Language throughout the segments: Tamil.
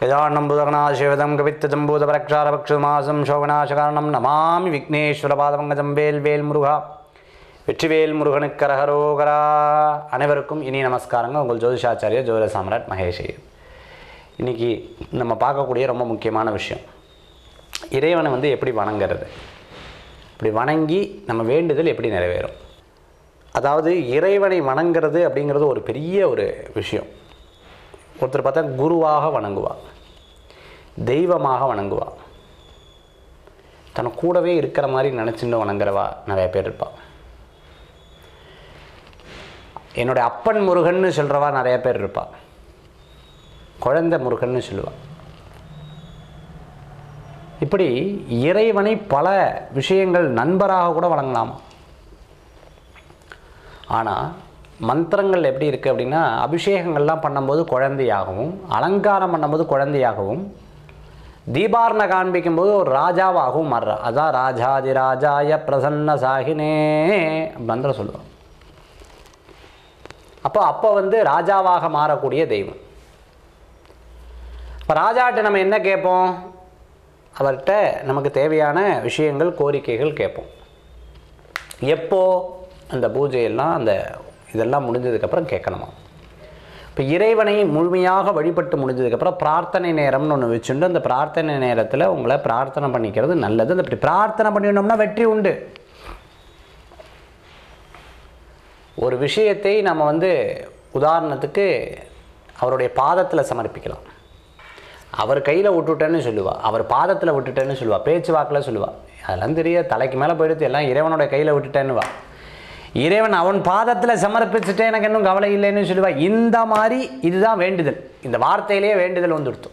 கஜானம் புதகநாசிவதம் கவித்தஜம்பூதபரக்ஷாரபக்ஷுமாசம் சோகநாசகாரணம் நமாமி விக்னேஸ்வரபாதபங்கஜம் வேல் வேல் முருகா வெற்றிவேல் முருகனுக்கு கரகரோகரா அனைவருக்கும் இனி நமஸ்காரங்க உங்கள் ஜோதிஷாச்சாரிய ஜோதிட சாம்ராட் மகேஷ் இன்னைக்கு இன்றைக்கி நம்ம பார்க்கக்கூடிய ரொம்ப முக்கியமான விஷயம் இறைவனை வந்து எப்படி வணங்கிறது இப்படி வணங்கி நம்ம வேண்டுதல் எப்படி நிறைவேறும் அதாவது இறைவனை வணங்குறது அப்படிங்கிறது ஒரு பெரிய ஒரு விஷயம் ஒருத்தர் பார்த்தா குருவாக வணங்குவா தெய்வமாக வணங்குவா தன் கூடவே இருக்கிற மாதிரி நினச்சிட்டு வணங்குறவா நிறைய பேர் இருப்பாள் என்னுடைய அப்பன் முருகன்னு சொல்கிறவா நிறைய பேர் இருப்பாள் குழந்தை முருகன்னு சொல்லுவாள் இப்படி இறைவனை பல விஷயங்கள் நண்பராக கூட வழங்கலாமா ஆனால் மந்திரங்கள் எப்படி இருக்குது அப்படின்னா அபிஷேகங்கள்லாம் பண்ணும்போது குழந்தையாகவும் அலங்காரம் பண்ணும்போது குழந்தையாகவும் தீபாரண காண்பிக்கும்போது ஒரு ராஜாவாகவும் மாறுறா. அதான் ராஜாதி ராஜாய பிரசன்ன சாகினே மந்திரம் சொல்லுவோம் அப்போ அப்போ வந்து ராஜாவாக மாறக்கூடிய தெய்வம். இப்போ ராஜாட்ட நம்ம என்ன கேட்போம்? அவர்கிட்ட நமக்கு தேவையான விஷயங்கள் கோரிக்கைகள் கேட்போம். எப்போ அந்த பூஜையெல்லாம் அந்த இதெல்லாம் முடிஞ்சதுக்கப்புறம் கேட்கணுமா? இப்போ இறைவனை முழுமையாக வழிபட்டு முடிஞ்சதுக்கப்புறம் பிரார்த்தனை நேரம்னு ஒன்று வச்சுண்டு அந்த பிரார்த்தனை நேரத்தில் உங்களை பிரார்த்தனை பண்ணிக்கிறது நல்லது. அந்த இப்படி பிரார்த்தனை பண்ணினோம்னா வெற்றி உண்டு. ஒரு விஷயத்தை நம்ம வந்து உதாரணத்துக்கு அவருடைய பாதத்தில் சமர்ப்பிக்கலாம். அவர் கையில் விட்டுட்டேன்னு சொல்லுவா அவர் பாதத்தில் விட்டுட்டேன்னு சொல்லுவாள் பேச்சு வாக்கில் சொல்லுவாள் அதெல்லாம் தெரிய தலைக்கு மேலே போயிடுத்து எல்லாம் இறைவனோட கையில் விட்டுட்டேன்னு வா இறைவன் அவன் பாதத்தில் சமர்ப்பிச்சுட்டு எனக்கு இன்னும் கவலை இல்லைன்னு சொல்லுவா. இந்த மாதிரி இதுதான் வேண்டுதல். இந்த வார்த்தையிலேயே வேண்டுதல் வந்துடுத்து.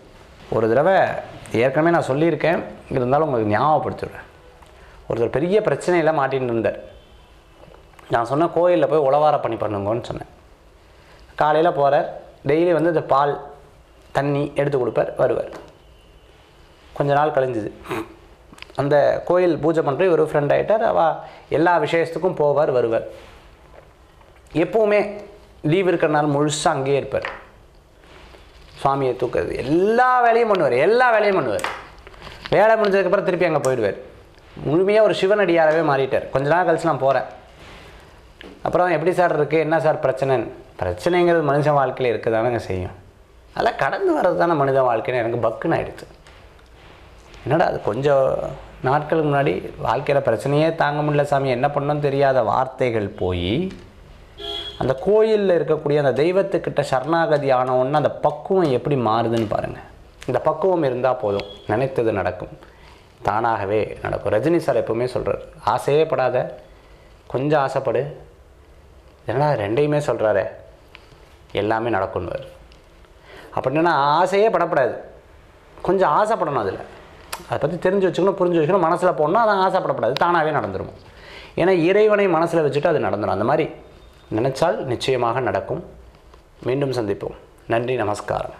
ஒரு தடவை ஏற்கனவே நான் சொல்லியிருக்கேன். இருந்தாலும் உங்களுக்கு ஞாபகப்படுத்திடுறேன். ஒருத்தர் பெரிய பிரச்சனையில் மாட்டின்னு இருந்தார். நான் சொன்ன கோயிலில் போய் உளவார பண்ணி பண்ணுங்கன்னு சொன்னேன். காலையில் போகிறார் டெய்லி வந்து இந்த பால் தண்ணி எடுத்து கொடுப்பார் வருவார். கொஞ்ச நாள் கழிஞ்சுது. அந்த கோயில் பூஜை பண்ணுற ஒரு ஃப்ரெண்ட் ஆகிட்டார் அவள் எல்லா விசேஷத்துக்கும் போவார் வருவார். எப்போவுமே லீவ் இருக்கிறனால முழுசாக அங்கேயே இருப்பார். சுவாமியை தூக்குறது எல்லா வேலையும் பண்ணுவார் எல்லா வேலையும் பண்ணுவார். வேலை முடிஞ்சதுக்கப்புறம் திருப்பி அங்கே போயிடுவார். முழுமையாக ஒரு சிவனடியாரவே மாறிட்டார். கொஞ்ச நாள் கழிச்சு நான் போகிறேன் அப்புறம் எப்படி சார் இருக்குது என்ன சார் பிரச்சனைன்னு? பிரச்சனைங்கிறது மனுஷன் வாழ்க்கையில் இருக்க தானங்க செய்யும். அதெல்லாம் கடந்து வர்றது தானே மனித வாழ்க்கைன்னு எனக்கு பக்குன்னு ஆகிடுச்சு என்னடா அது கொஞ்சம் நாட்களுக்கு முன்னாடி வாழ்க்கையில் பிரச்சனையே தாங்க முடியல சாமி. என்ன பண்ணணும்னு தெரியாத வார்த்தைகள் போய் அந்த கோயிலில் இருக்கக்கூடிய அந்த தெய்வத்துக்கிட்ட சரணாகதி ஆனவுடனே அந்த பக்குவம் எப்படி மாறுதுன்னு பாருங்கள் இந்த பக்குவம் இருந்தால் போதும். நினைத்தது நடக்கும். தானாகவே நடக்கும். ரஜினி சார் எப்பவுமே சொல்கிறார் ஆசையே படாத. கொஞ்சம் ஆசைப்படு. ஏன்னா ரெண்டையுமே சொல்கிறாரே எல்லாமே நடக்கும்னுவார் அப்படின்னா ஆசையே படப்படாது. கொஞ்சம் ஆசைப்படணும் அதில். அதை பற்றி தெரிஞ்சு வச்சுக்கணும் புரிஞ்சு வச்சுக்கணும் மனசில் போடணும் அதை ஆசைப்படப்படாது தானாகவே நடந்துடும் ஏன்னா இறைவனை மனசில் வச்சுட்டு அது நடந்துடும் அந்த மாதிரி நினைச்சால் நிச்சயமாக நடக்கும். மீண்டும் சந்திப்போம். நன்றி நமஸ்காரம்.